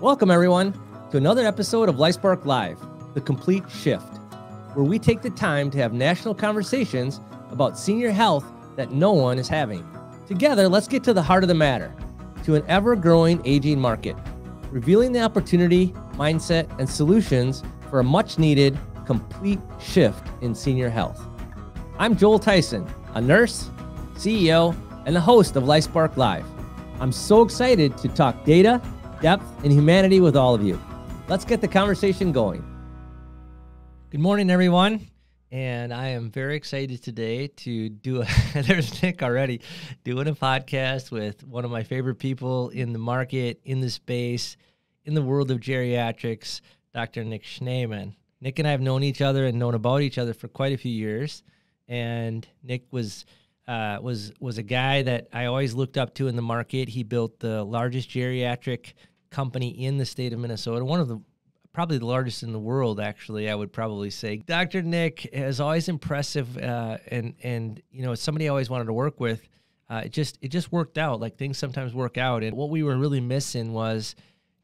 Welcome, everyone, to another episode of LifeSpark Live, The Complete Shift, where we take the time to have national conversations about senior health that no one is having. Together, let's get to the heart of the matter to an ever growing aging market, revealing the opportunity, mindset, and solutions for a much needed complete shift in senior health. I'm Joel Theisen, a nurse, CEO, and the host of LifeSpark Live. I'm so excited to talk data, depth, and humanity with all of you. Let's get the conversation going. Good morning, everyone. And I am very excited today to do a, there's Nick already, doing a podcast with one of my favorite people in the market, in the space, in the world of geriatrics, Dr. Nick Schneeman. Nick and I have known each other and known about each other for quite a few years. And Nick was uh, was was a guy that I always looked up to in the market. He built the largest geriatric company in the state of Minnesota, one of the probably the largest in the world. Actually, I would probably say Dr. Nick is always impressive, uh, and and you know somebody I always wanted to work with. Uh, it just it just worked out. Like things sometimes work out, and what we were really missing was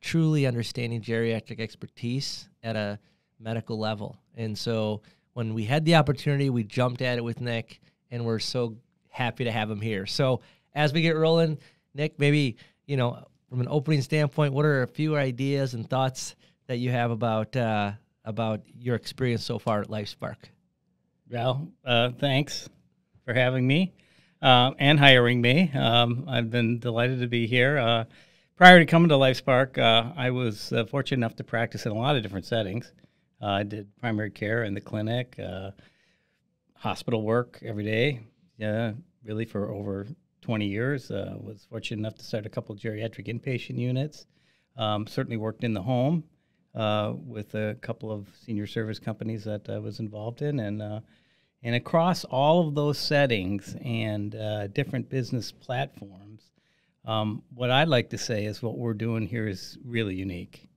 truly understanding geriatric expertise at a medical level. And so when we had the opportunity, we jumped at it with Nick, and we're so happy to have him here. So as we get rolling, Nick, maybe you know from an opening standpoint, what are a few ideas and thoughts that you have about uh, about your experience so far at LifeSpark? Well, uh, thanks for having me uh, and hiring me. Um, I've been delighted to be here. Uh, prior to coming to LifeSpark, uh, I was uh, fortunate enough to practice in a lot of different settings. I did primary care in the clinic, hospital work every day. Yeah, really for over 20 years. was fortunate enough to start a couple geriatric inpatient units. Um, certainly worked in the home uh, with a couple of senior service companies that I was involved in, and uh, and across all of those settings and uh, different business platforms, um, what I'd like to say is what we're doing here is really unique.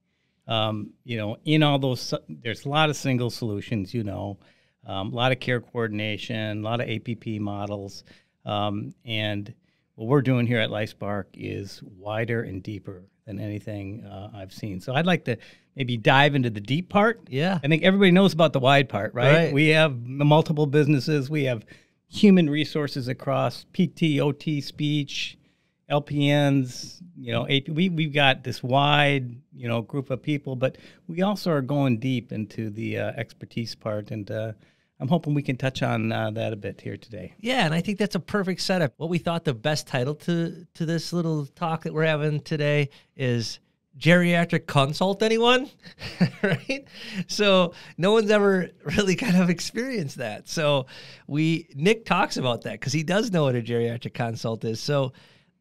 Um, you know, in all those, there's a lot of single solutions. You know, um, a lot of care coordination, a lot of APP models, um, and what we're doing here at LifeSpark is wider and deeper than anything uh, I've seen. So I'd like to maybe dive into the deep part. Yeah. I think everybody knows about the wide part, right? right. We have multiple businesses, we have human resources across PT, OT, speech, LPNs, you know, AP, we, we've got this wide, you know, group of people, but we also are going deep into the uh, expertise part. And uh, I'm hoping we can touch on uh, that a bit here today. Yeah, and I think that's a perfect setup. What we thought the best title to to this little talk that we're having today is geriatric consult anyone? Right? So no one's ever really kind of experienced that. So we nick talks about that because he does know what a geriatric consult is. So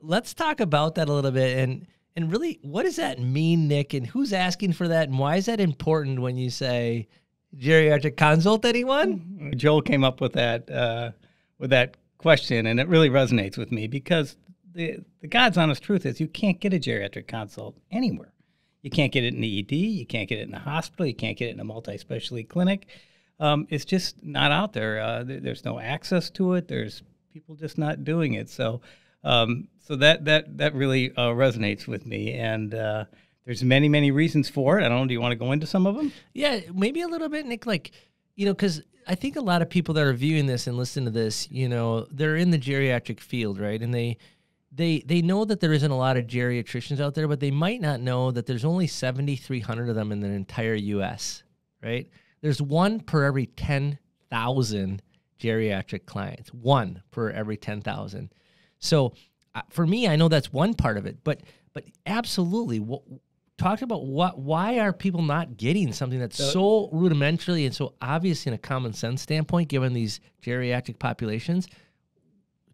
let's talk about that a little bit and and really what does that mean nick? And who's asking for that? And why is that important when you say geriatric consult anyone? Joel came up with that uh, with that question, and it really resonates with me because the the God's honest truth is you can't get a geriatric consult anywhere. You can't get it in the ED. You can't get it in the hospital. You can't get it in a multi-specialty clinic. Um, it's just not out there. Uh, there's no access to it. There's people just not doing it. So, um, so that that that really uh, resonates with me, and uh, there's many, many reasons for it. I don't know. Do you want to go into some of them? Yeah, maybe a little bit, Nick. Like, you know, because I think a lot of people that are viewing this and listening to this, you know, they're in the geriatric field, right? And they they they know that there isn't a lot of geriatricians out there, but they might not know that there's only 7,300 of them in the entire U.S. Right? There's one per every 10,000 geriatric clients. One per every 10,000. So uh, for me, I know that's one part of it, but but absolutely, what talk about what why are people not getting something that's so, so rudimentary and so obvious in a common sense standpoint given these geriatric populations?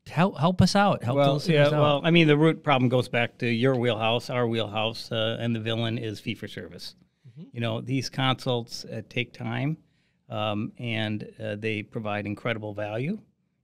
Help help us out. Help well yeah well i mean the root problem goes back to your wheelhouse our wheelhouse uh, and the villain is fee for service. Mm-hmm. you know these consults uh, take time um, and uh, they provide incredible value.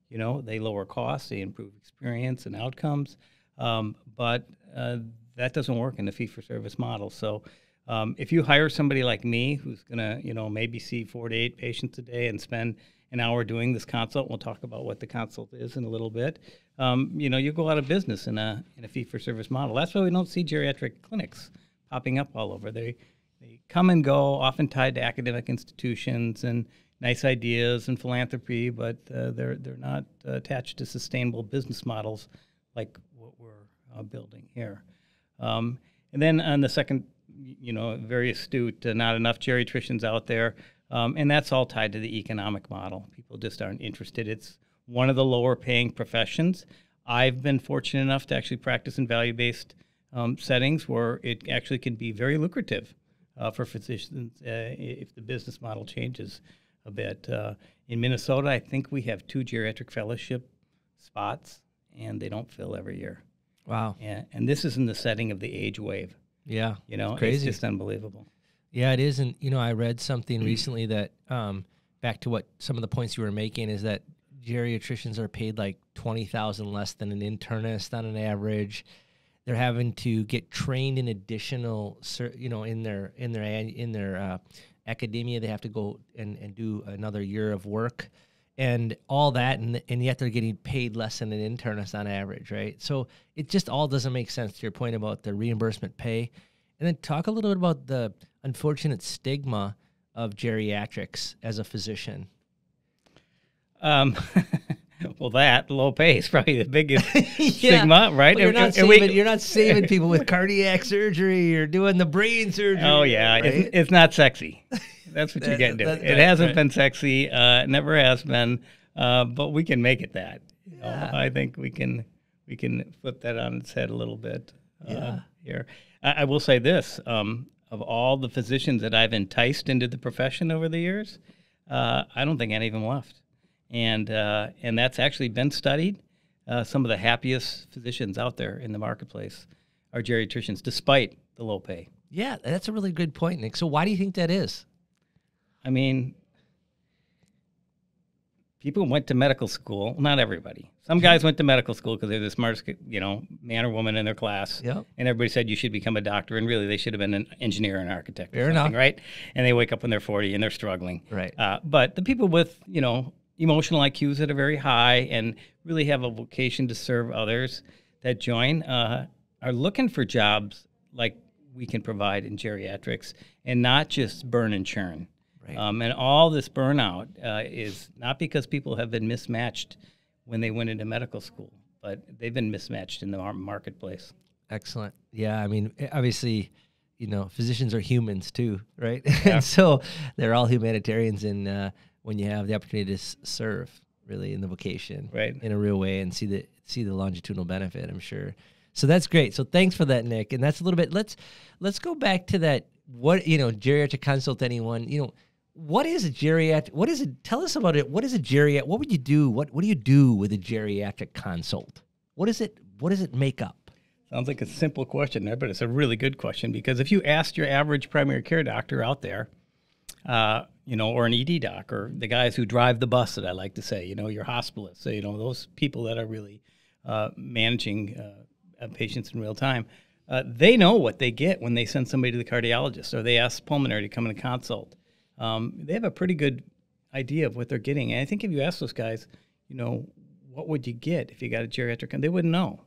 You know they lower costs they improve experience and outcomes um, but uh, that doesn't work in the fee for service model. So um, if you hire somebody like me who's going to, you know, maybe see four to eight patients a day and spend an hour doing this consult, we'll talk about what the consult is in a little bit. Um, you know, you go out of business in a in a fee for service model. That's why we don't see geriatric clinics popping up all over. They they come and go, often tied to academic institutions and nice ideas and philanthropy, but uh, they're they're not uh, attached to sustainable business models like what we're uh, building here. Um, and then on the second, you know, very astute, uh, not enough geriatricians out there, um, and that's all tied to the economic model. People just aren't interested. It's one of the lower paying professions. I've been fortunate enough to actually practice in value based um, settings where it actually can be very lucrative uh, for physicians uh, if the business model changes a bit. Uh, in Minnesota, I think we have two geriatric fellowship spots, and they don't fill every year. Wow. Yeah, and this is in the setting of the age wave. Yeah. You know, crazy. it's just unbelievable. Yeah, it is. And, you know, I read something recently that, um, back to what some of the points you were making, is that geriatricians are paid like 20000 less than an internist on an average. They're having to get trained in additional, you know, in their in their in their uh, academia. They have to go and, and do another year of work, and all that, and and yet they're getting paid less than an internist on average, right? So it just all doesn't make sense. To your point about the reimbursement pay, and then talk a little bit about the unfortunate stigma of geriatrics as a physician. Um, well, that low pay is probably the biggest stigma, right? You're not and we- saving. you're not saving people with cardiac surgery or doing the brain surgery. Oh yeah, right? it's, it's not sexy. That's what you get into. that- It hasn't right. been sexy. Uh, it never has been. Uh, but we can make it that. Yeah. I think we can we can flip that on its head a little bit. Uh, Yeah. Here, I, I will say this: um, of all the physicians that I've enticed into the profession over the years, uh, I don't think any of them left, and uh, and that's actually been studied. Uh, some of the happiest physicians out there in the marketplace are geriatricians, despite the low pay. yeah, that's a really good point, Nick. So why do you think that is? I mean, people went to medical school. Not everybody. Some guys went to medical school because they're the smartest, you know, man or woman in their class. Yep. And everybody said you should become a doctor, and really they should have been an engineer and architect. or Fair enough. right? And they wake up when they're forty and they're struggling. Right. Uh, but the people with, you know, emotional IQs that are very high and really have a vocation to serve others that join uh, are looking for jobs like we can provide in geriatrics and not just burn and churn. Right. Um, and all this burnout uh, is not because people have been mismatched when they went into medical school, but they've been mismatched in the marketplace. Excellent. Yeah, I mean, eh, obviously, you know, physicians are humans too, right? and so they're all humanitarians, and uh, when you have the opportunity to serve, really, in the vocation, Right. in a real way, and see the see the longitudinal benefit, I'm sure. So that's great. So thanks for that, Nick. And that's a little bit. Let's let's go back to that. What you know, geriatric consult. Anyone, you know. What is a geriatric? What is it? Tell us about it. What is a geriatric? What would you do? What What do you do with a geriatric consult? What is it? What does it make up? Sounds like a simple question there, but it's a really good question because if you asked your average primary care doctor out there, uh, you know, or an ED doc, or the guys who drive the bus that I like to say, you know, your hospitalists, so, you know, those people that are really uh, managing uh, patients in real time, uh, they know what they get when they send somebody to the cardiologist or they ask pulmonary to come in and consult. Um, they have a pretty good idea of what they're getting. And I think if you ask those guys, you know, what would you get if you got a geriatric? They wouldn't know.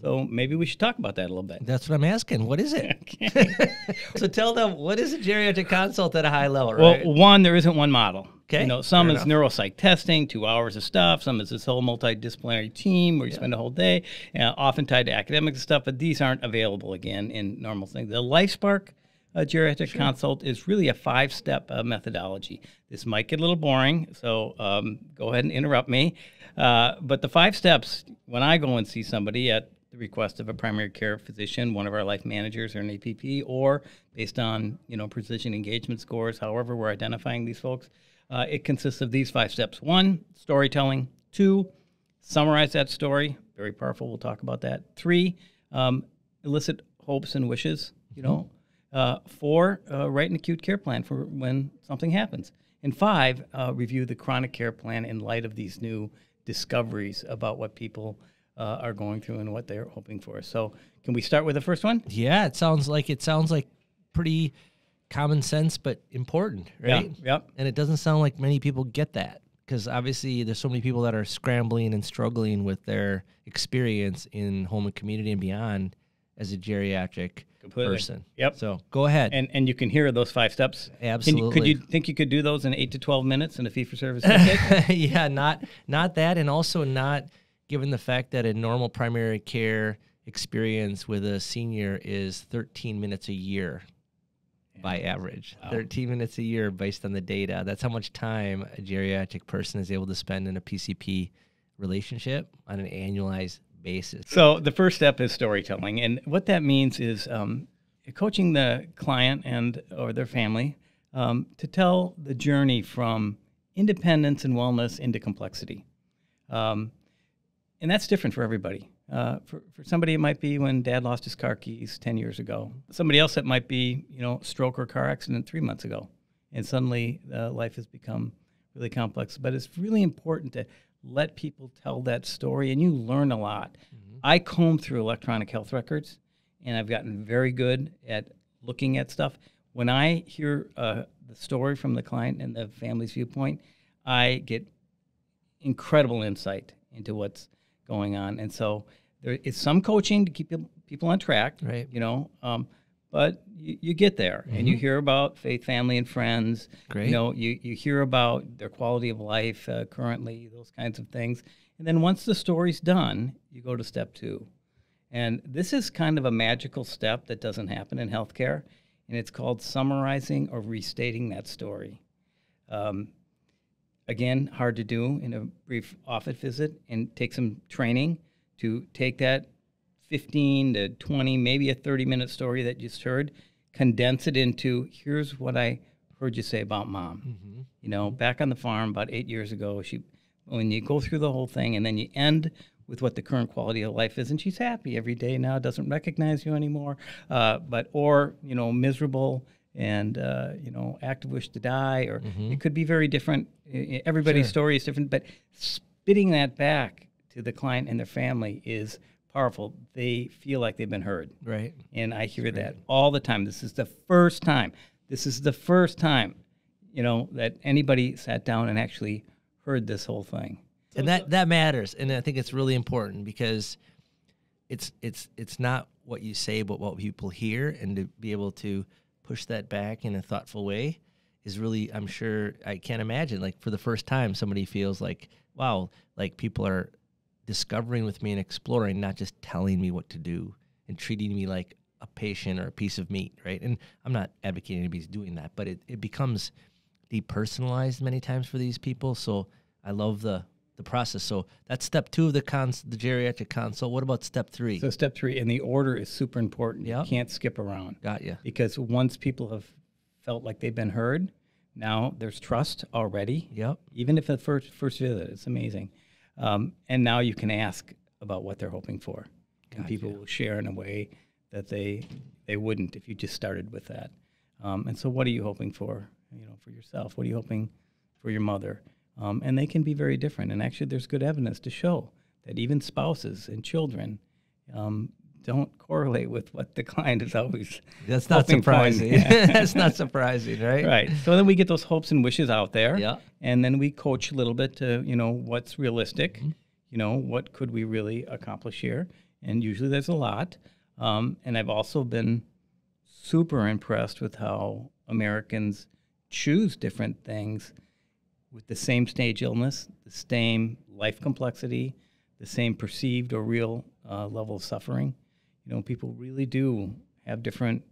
So maybe we should talk about that a little bit. That's what I'm asking. What is it? Okay. so tell them what is a geriatric consult at a high level, well, one, there isn't one model. Okay, You know, some fair is enough. neuropsych testing, two hours of stuff. Some is this whole multidisciplinary team where you spend a whole day, uh, often tied to academic stuff. But these aren't available again in normal things. The LifeSpark uh, geriatric consult is really a five-step uh, methodology. This might get a little boring, so um, go ahead and interrupt me. Uh, but the five steps, when I go and see somebody at the request of a primary care physician, one of our life managers or an APP, or based on you know precision engagement scores, however we're identifying these folks, uh, it consists of these five steps: one, storytelling; two, summarize that story, very powerful. We'll talk about that. Three, um, elicit hopes and wishes. You know, uh, four, uh, write an acute care plan for when something happens. And five, uh, review the chronic care plan in light of these new discoveries about what people uh, are going through and what they're hoping for. So, can we start with the first one? yeah, it sounds like it sounds like pretty common sense, but important, right? Yeah. Yep. And it doesn't sound like many people get that because obviously there's so many people that are scrambling and struggling with their experience in home and community and beyond as a geriatric. Completely. person. Yep. So go ahead. And and you can hear those five steps. Can you, Absolutely. could you think you could do those in eight to twelve minutes in a fee for service yeah, not not that, and also not given the fact that a normal primary care experience with a senior is 13 minutes a year by average. 13 minutes a year based on the data. That's how much time a geriatric person is able to spend in a PCP relationship on an annualized basis. So the first step is storytelling, and what that means is um, coaching the client and or their family um, to tell the journey from independence and wellness into complexity, um, and that's different for everybody. Uh, for, for somebody, it might be when dad lost his car keys 10 years ago. Somebody else, it might be, you know, stroke or car accident three months ago. And suddenly uh, life has become really complex. But it's really important to let people tell that story, and you learn a lot. I comb through electronic health records, and I've gotten very good at looking at stuff. When I hear uh, the story from the client and the family's viewpoint, I get incredible insight into what's going on. And so there is some coaching to keep people- on track, Right. You know, um, but you, you get there and you hear about faith, family, and friends. Great. You know, you, you hear about their quality of life uh, currently, those kinds of things. And then once the story's done, you go to step two. And this is kind of a magical step that doesn't happen in healthcare. And it's called summarizing or restating that story. Um, again, hard to do in a brief office visit and take some training to take that 15 to 20, maybe a 30 minute story that you just heard, condense it into here's what I heard you say about mom. You know, back on the farm about eight years ago, she, when you go through the whole thing and then you end with what the current quality of life is, and she's happy every day now, doesn't recognize you anymore, uh, but or you know miserable and uh, you know active wish to die, or it could be very different. Everybody's story is different, but spitting that back to the client and their family is powerful. They feel like they've been heard. Right. And I hear that all the time. This is the first time. This is the first time, you know, that anybody sat down and actually heard this whole thing. and that that matters and i think it's really important because it's it's it's not what you say but what people hear and to be able to push that back in a thoughtful way is really i'm sure i can't imagine like for the first time somebody feels like wow like people are discovering with me and exploring not just telling me what to do and treating me like a patient or a piece of meat right? And i'm not advocating anybody's doing that but it, it becomes depersonalized many times for these people. So i love the the process so that's step two of the cons the geriatric consult what about step three So step three, and the order is super important. Yep. You can't skip around got you because once people have felt like they've been heard, now there's trust already. yep Even if the first first visit, it's amazing. Um, and now you can ask about what they're hoping for, and people will share in a way that they they wouldn't if you just started with that. Um, and so, what are you hoping for? You know, for yourself. What are you hoping for your mother? Um, and they can be very different. And actually, there's good evidence to show that even spouses and children um, don't correlate with what the client is always. that's not surprising Yeah. that's not surprising right Right. So then we get those hopes and wishes out there. Yeah. And then we coach a little bit to, you know, what's realistic. Mm-hmm. You know, what could we really accomplish here? And usually there's a lot. Um, and I've also been super impressed with how Americans choose different things with the same stage illness, the same life complexity, the same perceived or real uh, level of suffering. You know, people really do have different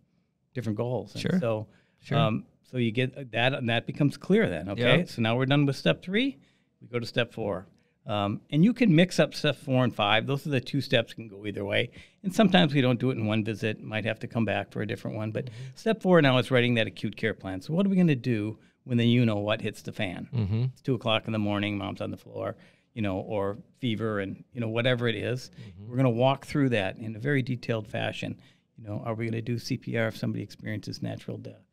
different goals. And Sure. So, Sure. um, so you get that, and that becomes clear then. Okay. Yep. So now we're done with step three. We go to step four. Um, and you can mix up step four and five. Those are the two steps can go either way. And sometimes we don't do it in one visit. Might have to come back for a different one. But step four now is writing that acute care plan. So what are we going to do when the you know what hits the fan? mm-hmm. It's two o'clock in the morning. Mom's on the floor. You know, or fever, and you know whatever it is. We're going to walk through that in a very detailed fashion. You know, are we going to do CPR if somebody experiences natural death?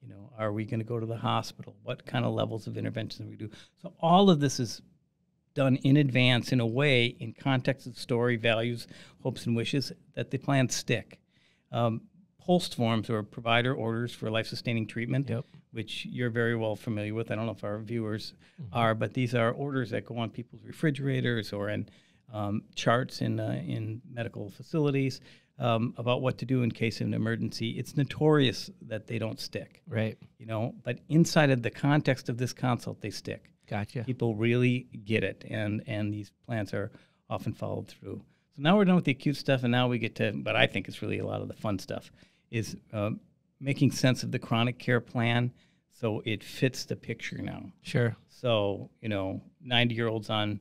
You know, are we going to go to the hospital? What kind of levels of intervention do we do? So all of this is done in advance in a way, in context of story, values, hopes, and wishes, that the plans stick. Um, POLST forms or provider orders for life sustaining treatment, Yep. Which you're very well familiar with. I don't know if our viewers are, but these are orders that go on people's refrigerators or in um, charts in, uh, in medical facilities. um, about what to do in case of an emergency. It's notorious that they don't stick, Right. you know, but inside of the context of this consult, they stick. Gotcha. People really get it, and and these plans are often followed through. So now we're done with the acute stuff, and now we get to but I think it's really a lot of the fun stuff, is um, making sense of the chronic care plan so it fits the picture now. Sure. So, you know, 90 year olds on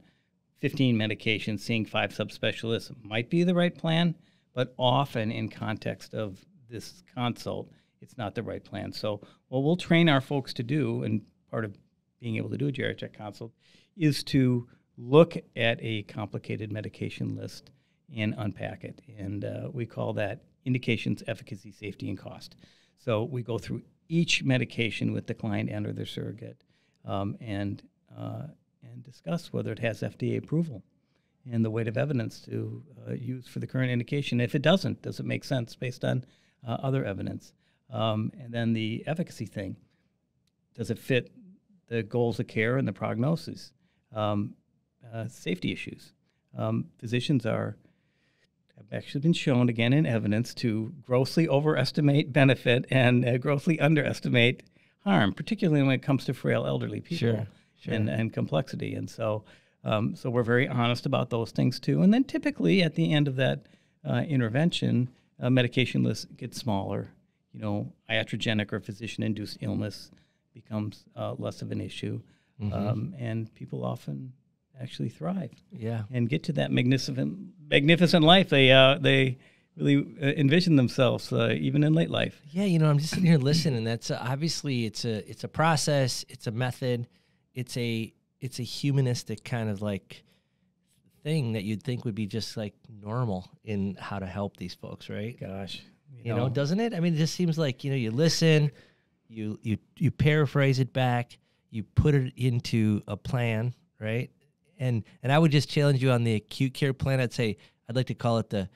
15 medications, seeing five subspecialists might be the right plan, but often in context of this consult, it's not the right plan. So, what we'll train our folks to do, and part of being able to do a geriatric consult, is to look at a complicated medication list and unpack it. And uh, we call that indications, efficacy, safety, and cost. So, we go through each medication with the client and or their surrogate um, and uh, and discuss whether it has FDA approval and the weight of evidence to uh, use for the current indication. If it doesn't, does it make sense based on uh, other evidence? Um, and then the efficacy thing does it fit the goals of care and the prognosis? Um, uh, safety issues. Um, physicians are have actually been shown again in evidence to grossly overestimate benefit and uh, grossly underestimate harm, particularly when it comes to frail elderly people Sure, sure. And, and complexity. And so, um, so we're very honest about those things too. And then typically at the end of that uh, intervention, uh, medication list gets smaller. You know, iatrogenic or physician-induced illness becomes uh, less of an issue, Mm-hmm. um, and people often actually thrive Yeah. and get to that magnificent, magnificent life they uh, they really uh, envision themselves uh, even in late life. Yeah, you know, I'm just sitting here listening. That's uh, obviously it's a it's a process, it's a method, it's a it's a humanistic kind of like thing that you'd think would be just like normal in how to help these folks, right? Gosh, You know, doesn't it? I mean, it just seems like you know, you listen, you you you paraphrase it back, you put it into a plan, right? And and I would just challenge you on the acute care plan. I'd say I'd like to call it the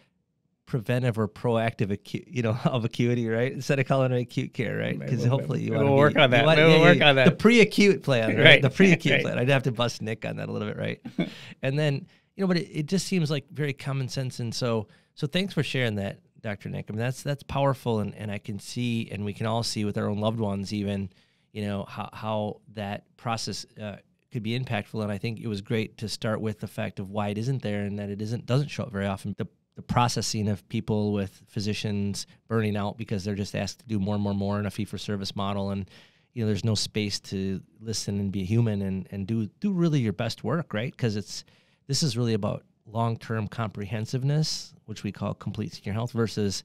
preventive or proactive acute, you know, of acuity, right? Instead of calling it acute care, right? Because hopefully you want to work on that. We'll work on that. The pre-acute plan, right? Right. The pre-acute Right. plan. I'd have to bust Nick on that a little bit, right? and then you know, but it, it just seems like very common sense, and so so thanks for sharing that, Dr. Nick. I mean, that's that's powerful, and and I can see, and we can all see with our own loved ones, even you know how how that process. Uh, could be impactful and I think it was great to start with the fact of why it isn't there and that it isn't doesn't show up very often. The the processing of people with physicians burning out because they're just asked to do more and more and more in a fee for service model and you know there's no space to listen and be a human and and do do really your best work right because it's this is really about long-term comprehensiveness which we call complete senior health versus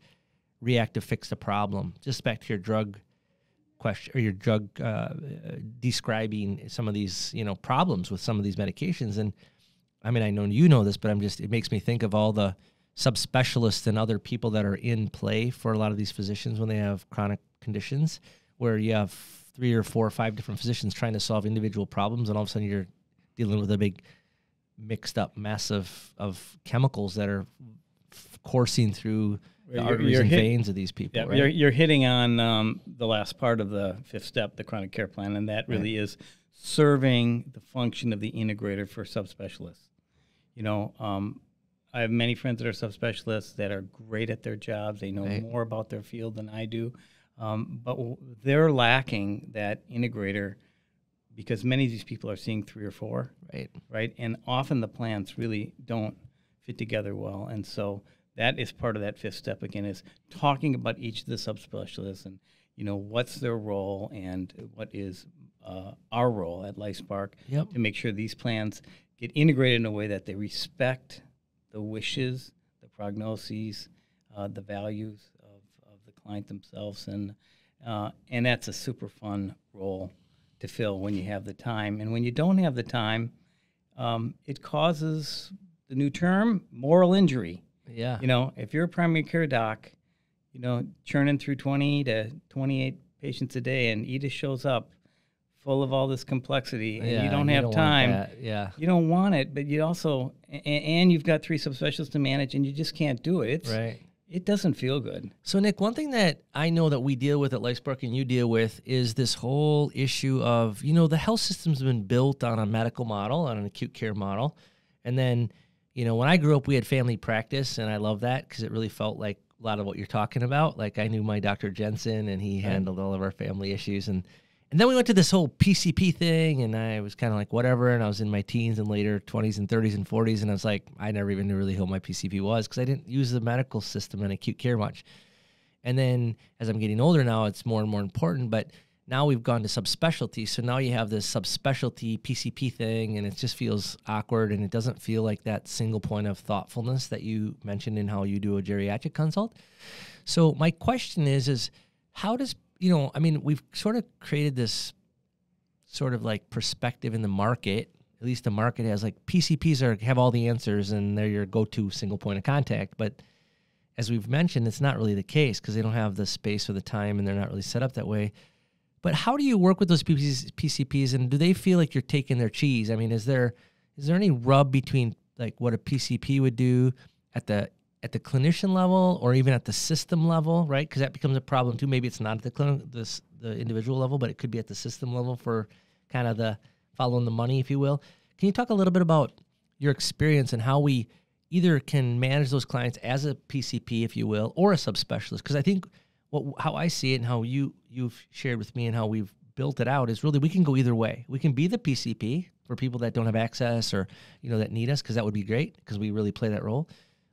reactive fix the problem just back to your drug question or your drug uh, uh, describing some of these you know problems with some of these medications. And i mean i know you know this but i'm just it makes me think of all the subspecialists and other people that are in play for a lot of these physicians when they have chronic conditions where you have three or four or five different physicians trying to solve individual problems and all of a sudden you're dealing with a big mixed up mess of, of chemicals that are coursing through the You're- arteries you're and hit- veins of these people Yeah, right? you're, you're hitting on um, the last part of the fifth step, the chronic care plan, and that really is serving the function of the integrator for subspecialists. You know, um, I have many friends that are subspecialists that are great at their jobs. They know Right. more about their field than I do, um, but w- they're lacking that integrator because many of these people are seeing three or four right right? And often the plans really don't fit together well. And so that is part of that fifth step again is talking about each of the subspecialists and you know what's their role and what is uh, our role at LifeSpark Yep. to make sure these plans get integrated in a way that they respect the wishes, the prognoses, uh, the values of, of the client themselves, and uh, and that's a super fun role to fill when you have the time. And when you don't have the time, um, it causes the new term moral injury. Yeah You know, if you're a primary care doc, you know, churning through 20 to 28 patients a day, and Edith shows up full of all this complexity, and Yeah, you don't you have want time. that. yeah You don't want it, but you also, and, and you've got three subspecialists to manage, and you just can't do it. It's, right It doesn't feel good. So, Nick, one thing that I know that we deal with at LifeSpark and you deal with is this whole issue of, you know, the health system's been built on a medical model, on an acute care model. And then, you know, when I grew up, we had family practice, and I love that because it really felt like a lot of what you're talking about. Like I knew my Dr. Jensen, and he handled all of our family issues, and and then we went to this whole PCP thing, and I was kind of like whatever. And I was in my teens and later 20s and 30s and 40s, and I was like, I never even knew really who my PCP was because I didn't use the medical system in acute care much. And then as I'm getting older now, it's more and more important, but now we've gone to subspecialty. So now you have this subspecialty PCP thing, and it just feels awkward and it doesn't feel like that single point of thoughtfulness that you mentioned in how you do a geriatric consult. So my question is, is how does you know, I mean, we've sort of created this sort of like perspective in the market. At least the market has like PCPs are have all the answers and they're your go-to single point of contact. But as we've mentioned, it's not really the case because they don't have the space or the time and they're not really set up that way. But how do you work with those PCPs and do they feel like you're taking their cheese? I mean, is there is there any rub between like what a PCP would do at the at the clinician level or even at the system level, right? Because that becomes a problem too. Maybe it's not at the clinic, the individual level, but it could be at the system level for kind of the following the money, if you will. Can you talk a little bit about your experience and how we either can manage those clients as a PCP, if you will, or a subspecialist? Because I think what how I see it and how you you've shared with me and how we've built it out is really we can go either way. We can be the PCP for people that don't have access or you know that need us because that would be great because we really play that role.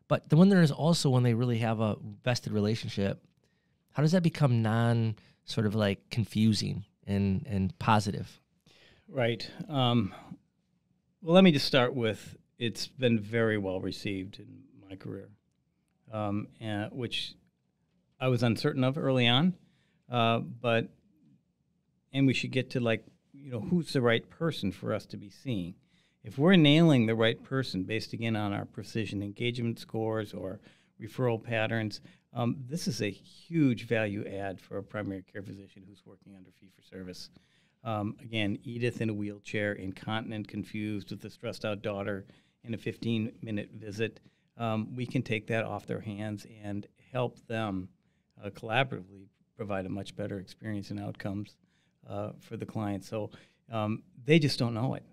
But the one there is also when they really have a vested relationship, how does that become non sort of like confusing and and positive? Right. Um, well, let me just start with it's been very well received in my career, um, and, which I was uncertain of early on, uh, but and we should get to like you know who's the right person for us to be seeing. If we're nailing the right person based again on our precision engagement scores or referral patterns, um, this is a huge value add for a primary care physician who's working under fee for service. Um, again, Edith in a wheelchair, incontinent, confused with a stressed out daughter in a 15 minute visit. Um, we can take that off their hands and help them uh, collaboratively provide a much better experience and outcomes uh, for the client. So um, they just don't know it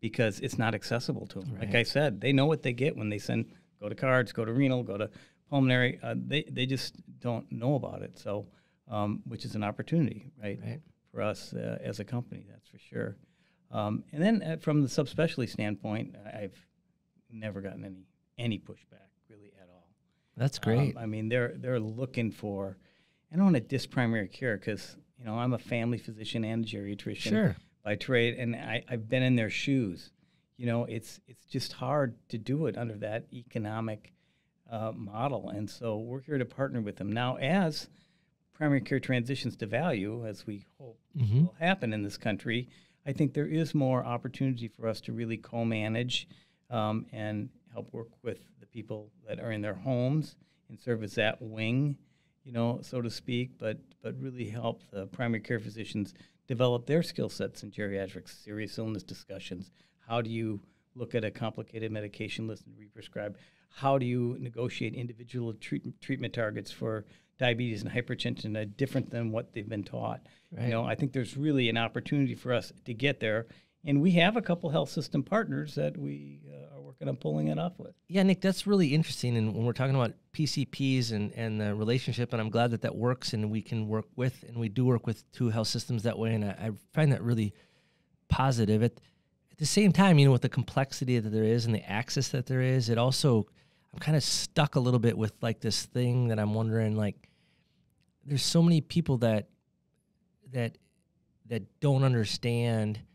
because it's not accessible to them. Right. Like I said, they know what they get when they send go to cards, go to renal, go to pulmonary. Uh, they they just don't know about it. So, um, which is an opportunity, right, right. for us uh, as a company. That's for sure. Um, and then uh, from the subspecialty standpoint, I've never gotten any any pushback really at all. That's great. Um, I mean, they're they're looking for. I don't want to diss primary care because you know I'm a family physician and a geriatrician. Sure by trade, and I, I've been in their shoes. You know, it's it's just hard to do it under that economic uh, model, and so we're here to partner with them now as primary care transitions to value, as we hope mm-hmm. will happen in this country. I think there is more opportunity for us to really co-manage um, and help work with the people that are in their homes and serve as that wing, you know, so to speak. But but really help the primary care physicians develop their skill sets in geriatrics, serious illness discussions. How do you look at a complicated medication list and re-prescribe? How do you negotiate individual treat- treatment targets for diabetes and hypertension uh, different than what they've been taught? Right. You know, I think there's really an opportunity for us to get there and we have a couple health system partners that we uh, are working on pulling it off with. Yeah, Nick, that's really interesting. And when we're talking about PCPs and, and the relationship, and I'm glad that that works and we can work with, and we do work with two health systems that way. And I, I find that really positive. At, at the same time, you know, with the complexity that there is and the access that there is, it also, I'm kind of stuck a little bit with like this thing that I'm wondering, like, there's so many people that, that, that don't understand –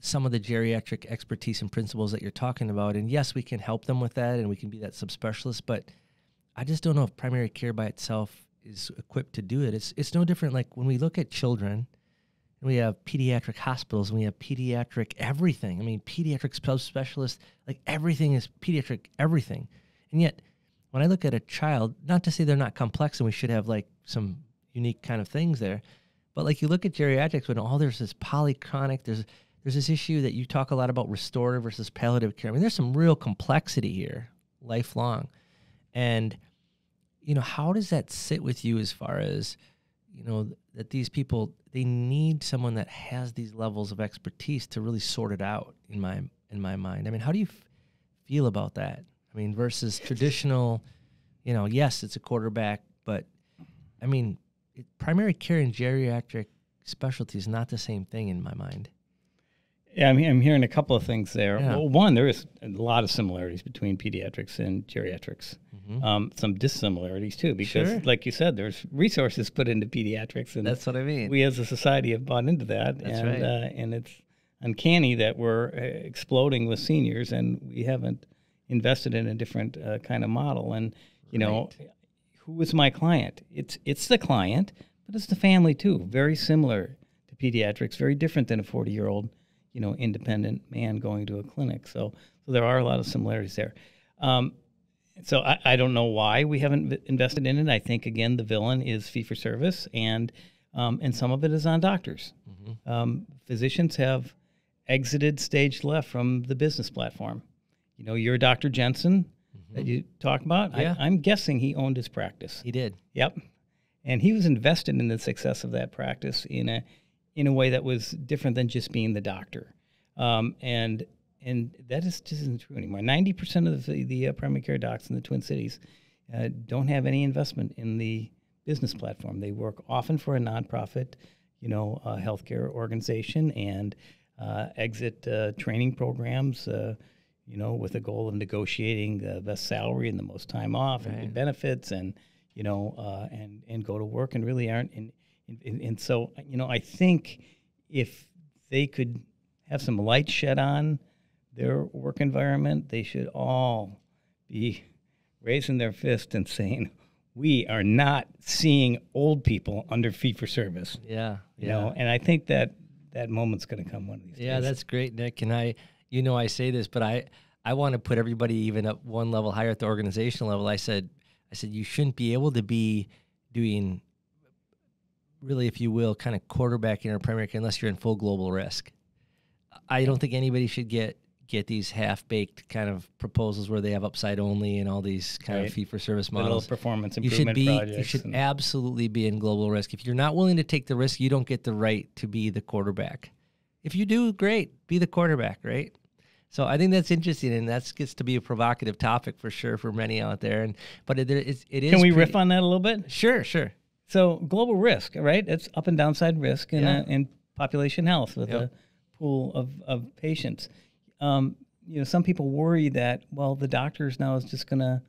some of the geriatric expertise and principles that you're talking about. And yes, we can help them with that and we can be that subspecialist, but I just don't know if primary care by itself is equipped to do it. It's it's no different like when we look at children we have pediatric hospitals and we have pediatric everything. I mean, pediatric subspecialists, like everything is pediatric everything. And yet when I look at a child, not to say they're not complex and we should have like some unique kind of things there, but like you look at geriatrics when all there's this polychronic, there's there's this issue that you talk a lot about restorative versus palliative care. I mean, there's some real complexity here, lifelong. And, you know, how does that sit with you as far as, you know, that these people, they need someone that has these levels of expertise to really sort it out in my, in my mind. I mean, how do you f- feel about that? I mean, versus traditional, you know, yes, it's a quarterback, but I mean, it, primary care and geriatric specialty is not the same thing in my mind. Yeah, I'm, I'm hearing a couple of things there. Yeah. Well, one, there is a lot of similarities between pediatrics and geriatrics. Um, some dissimilarities too, because, Sure. like you said, there's resources put into pediatrics, and That's what I mean. we as a society have bought into that. That's and, right. Uh, and it's uncanny that we're uh, exploding with seniors, and we haven't invested in a different uh, kind of model. And you know, who is my client? It's it's the client, but it's the family too. Very similar to pediatrics, very different than a 40 year old, you know, independent man going to a clinic. So so there are a lot of similarities there. Um, so I, I don't know why we haven't invested in it. I think again the villain is fee for service, and um, and some of it is on doctors. Um, physicians have exited stage left from the business platform. You know, you're Dr. Jensen that you talk about. Yeah. I, I'm guessing he owned his practice. he did. Yep, and he was invested in the success of that practice in a in a way that was different than just being the doctor. Um, and and that is just isn't true anymore. Ninety percent of the, the uh, primary care docs in the Twin Cities uh, don't have any investment in the business platform. They work often for a nonprofit, you know, uh, healthcare organization and uh, exit uh, training programs. Uh, you know, with the goal of negotiating the best salary and the most time off and benefits, and you know, uh, and and go to work and really aren't. And, and, and so, you know, I think if they could have some light shed on their work environment, they should all be raising their fist and saying, "We are not seeing old people under fee for service." Yeah. You know, and I think that that moment's going to come one of these Yeah, days. Yeah, that's great, Nick. And I, you know, I say this, but I, I want to put everybody even up one level higher at the organizational level. I said, I said you shouldn't be able to be doing, really, if you will, kind of quarterbacking or primary care unless you're in full global risk. I don't think anybody should get get these half baked kind of proposals where they have upside only and all these kind Right. of fee for service little models. performance You should be you should absolutely be in global risk. If you're not willing to take the risk, you don't get the right to be the quarterback. If you do, great, be the quarterback, right? So I think that's interesting, and that gets to be a provocative topic for sure for many out there. And but it, it, it is. Can we pretty- riff on that a little bit? Sure, sure. So global risk, right? It's up and downside risk in, Yeah. a, in population health with Yep. a pool of, of patients. Um, you know, some people worry that well, the doctors now is just going to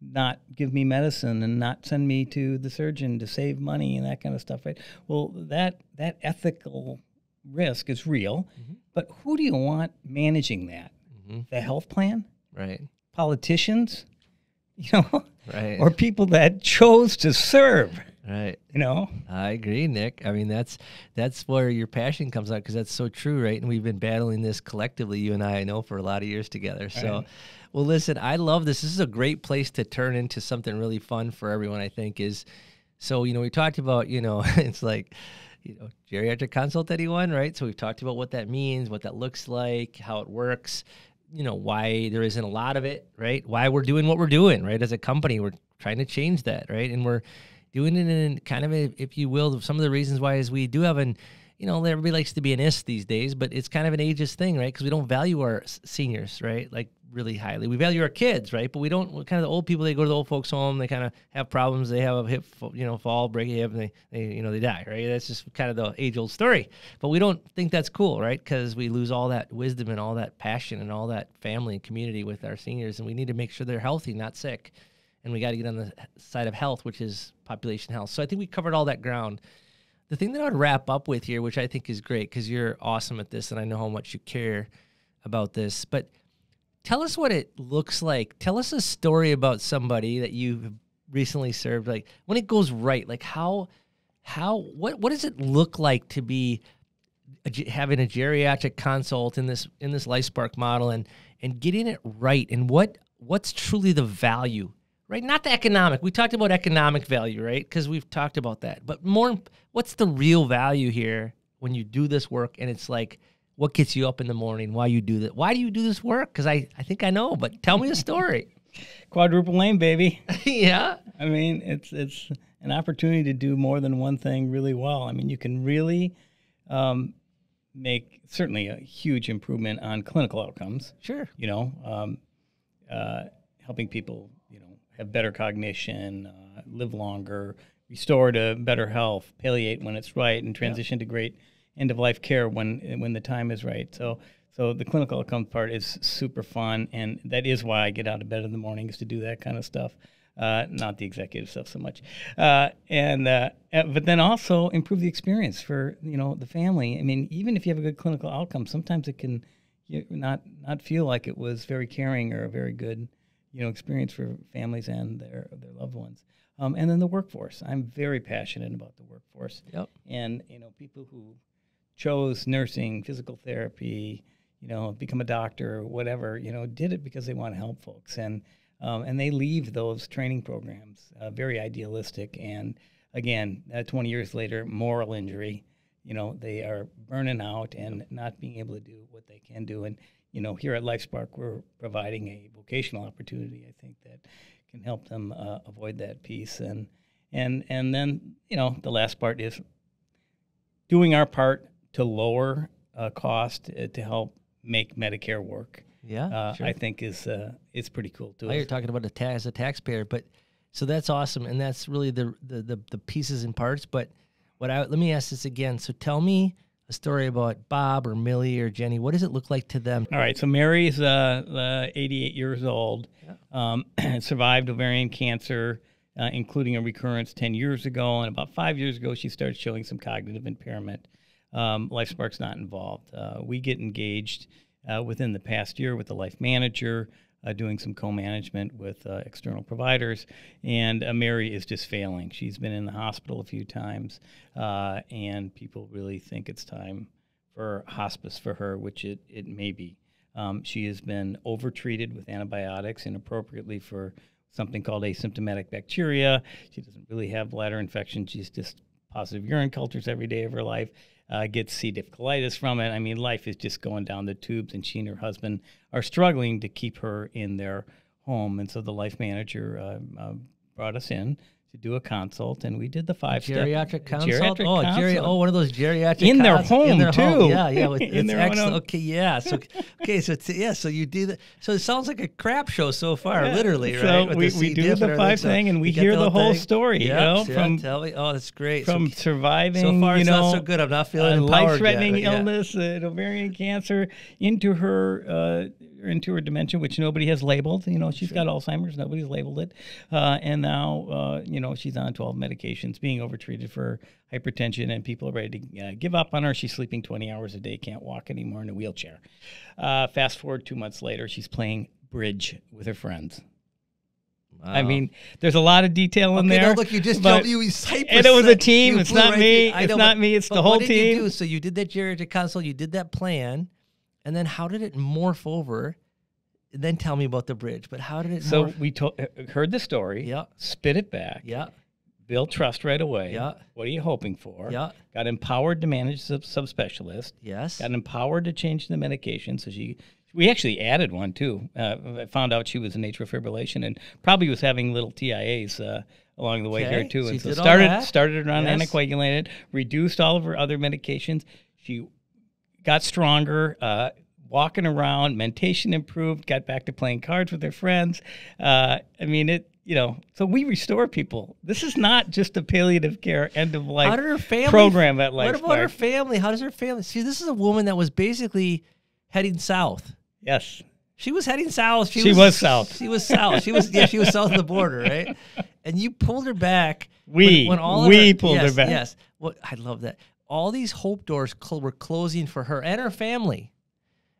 not give me medicine and not send me to the surgeon to save money and that kind of stuff, right? Well, that that ethical risk is real, but who do you want managing that? Mhm. The health plan, Right, politicians, you know, right, or people that chose to serve, right. you know. I agree, Nick. I mean, that's that's where your passion comes out because that's so true, right? And we've been battling this collectively, you and I, I know, for a lot of years together. So, Right. well, listen, I love this. This is a great place to turn into something really fun for everyone. I think is so. You know, we talked about, you know, it's like. You know, geriatric consult anyone, right? So we've talked about what that means, what that looks like, how it works, you know, why there isn't a lot of it, right? Why we're doing what we're doing, right? As a company, we're trying to change that, right? And we're doing it in kind of a, if you will, some of the reasons why is we do have an, you know, everybody likes to be an ist these days, but it's kind of an ageist thing, right? Because we don't value our seniors, right? Like really highly. We value our kids, right? But we don't. Kind of the old people, they go to the old folks' home, they kind of have problems. They have a hip, you know, fall, break a hip, and they, they, you know, they die, right? That's just kind of the age old story. But we don't think that's cool, right? Because we lose all that wisdom and all that passion and all that family and community with our seniors, and we need to make sure they're healthy, not sick and we got to get on the side of health, which is population health. So I think we covered all that ground. The thing that I would wrap up with here, which I think is great because you're awesome at this and I know how much you care about this, but tell us what it looks like. Tell us a story about somebody that you've recently served. Like when it goes right, like how, how, what, what does it look like to be a, having a geriatric consult in this in this LifeSpark model and and getting it right and what what's truly the value right? Not the economic. We talked about economic value right? Because we've talked about that. But more what's the real value here when you do this work and it's like what gets you up in the morning? Why you do that why do you do this work? Because I, I think i know but tell me a story. Quadruple aim, baby. yeah. I mean, it's it's an opportunity to do more than one thing really well. I mean, you can really um, make certainly a huge improvement on clinical outcomes. sure. You know, um, uh, helping people, have better cognition, uh, live longer, restore to better health, palliate when it's right, and transition to great end of life care when when the time is right. So so the clinical outcomes part is super fun, and that is why I get out of bed in the mornings to do that kind of stuff. Uh, not the executive stuff so much, uh, and uh, uh but then also improve the experience for you know the family. I mean, even if you have a good clinical outcome, sometimes it can not not feel like it was very caring or a very good you know experience for families and their their loved ones. Um, and then the workforce. I'm very passionate about the workforce. Yep. And you know, people who chose nursing, physical therapy, you know, become a doctor, whatever, you know, did it because they want to help folks, and um, and they leave those training programs uh, very idealistic. And again, uh, 20 years later, moral injury. You know, they are burning out and not being able to do what they can do. And you know, here at Lifespark, we're providing a vocational opportunity. I think that can help them uh, avoid that piece. And and and then you know, the last part is doing our part to lower uh, cost uh, to help make Medicare work. Yeah, uh, sure. I think is uh, is pretty cool too. You're talking about a ta- as a taxpayer, but so that's awesome, and that's really the, the the the pieces and parts. But what I let me ask this again. So tell me a story about Bob or Millie or Jenny. What does it look like to them? All right. So Mary's uh, uh 88 years old. Um, survived ovarian cancer, uh, including a recurrence 10 years ago, and about five years ago she started showing some cognitive impairment. Um, Lifespark's not involved. Uh, we get engaged uh, within the past year with the life manager. Uh, doing some co-management with uh, external providers, and uh, Mary is just failing. She's been in the hospital a few times, uh, and people really think it's time for hospice for her, which it, it may be. Um, she has been overtreated with antibiotics inappropriately for something called asymptomatic bacteriuria. She doesn't really have bladder infection. She's just positive urine cultures every day of her life uh, gets C. diff colitis from it. I mean, life is just going down the tubes, and she and her husband are struggling to keep her in their home. And so the life manager uh, uh, brought us in to do a consult, and we did the five geriatric step, consult. Geriatric oh, consult. Geri- oh, one of those geriatric in their home in their too. Home. Yeah, yeah, with, in it's their excellent. Okay, yeah. So okay, so yeah, so you do that. So it sounds like a crap show so far, Yeah. literally, So right? We, we do the five So thing, and we hear the whole thing. story. Yeah, you know, yeah, from tell me. Oh, that's great. from so, surviving. so far, you it's know, not so good. I'm not feeling empowered yet, life-threatening yeah. illness, uh, ovarian cancer, into her uh, into her dementia, which nobody has labeled. You know, she's got Alzheimer's. Nobody's labeled it, uh, and now uh, you know she's on 12 medications, being overtreated for hypertension, and people are ready to uh, give up on her. She's sleeping 20 hours a day, can't walk anymore in a wheelchair. Uh, fast forward two months later, she's playing bridge with her friends. I mean, there's a lot of detail in Okay, there. no, look, you just jumped. You hyper- and it was a team. It's not right me. I It's know, not but- me. It's the whole You team. So you did that geriatric consult. You did that plan, and then how did it morph over? Then tell me about the bridge. But how did it? So morph? we to- uh, heard the story. Yeah. Spit it back. yeah, Build trust right away. Yeah. What are you hoping for? yeah, Got empowered to manage sub subspecialist. yes. Got empowered to change the medication. So she, we actually added one too. Uh, I found out she was in atrial fibrillation and probably was having little TIAs uh, along the way Okay, here too. and so started started around Yes. anticoagulated, reduced all of her other medications. She got stronger. Uh, walking around, mentation improved, got back to playing cards with her friends. Uh, I mean, it, you know, so we restore people. This is not just a palliative care end of life how did her family program at Life What about her family? How does her family? See, this is a woman that was basically heading south. Yes. She was heading south. She, She was south. She was south. She was yeah. She was south of the border, right? And you pulled her back. We- of we her- pulled her back. Yes. What I love that. All these hope doors cl- were closing for her and her family,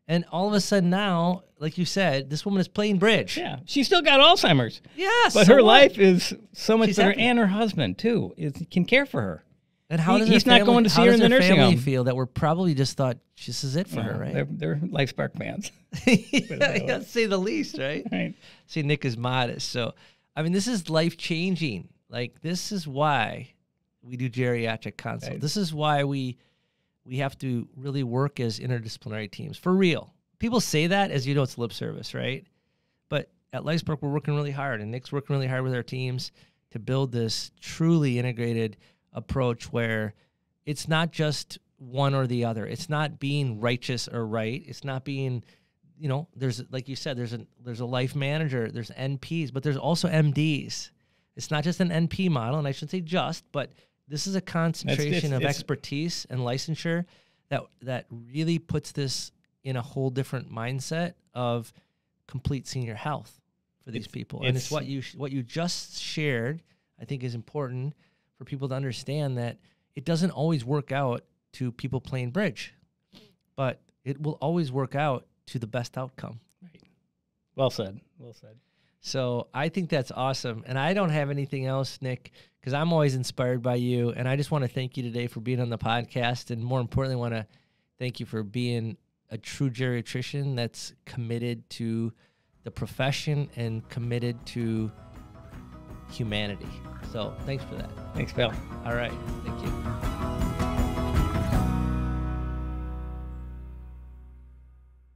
and all of a sudden now, like you said, this woman is playing bridge. Yeah. She still got Alzheimer's, Yes. but so her what? life is so much She's better, happy. and her husband too is can care for her. And how he- does her he's not family- going to see how her does in the nursing family home. feel that we're probably just thought this is it for her, right? They're they're Lifespark fans. yeah, yeah, say the least, right? Right. See, Nick is modest. So, I mean, this is life changing. Like, this is why we do geriatric consult. Right. This is why we we have to really work as interdisciplinary teams for real. People say that as you know it's lip service, right? But at Lifespark, we're working really hard, and Nick's working really hard with our teams to build this truly integrated approach where it's not just one or the other. It's not being righteous or right. It's not being you know, there's like you said, there's a there's a life manager, there's NPs, but there's also MDs. It's not just an NP model, and I shouldn't say just, but this is a concentration of it's- expertise and licensure that that really puts this in a whole different mindset of complete senior health for these It's- people. And it's it's- what you sh- what you just shared. I think is important for people to understand that it doesn't always work out to people playing bridge, but it will always work out to the best outcome. Right. Well said. Well said. So I think that's awesome. And I don't have anything else, Nick, because I'm always inspired by you. And I just want to thank you today for being on the podcast. And more importantly, want to thank you for being a true geriatrician that's committed to the profession and committed to humanity. So thanks for that. Thanks, Bill. All right. Thank you.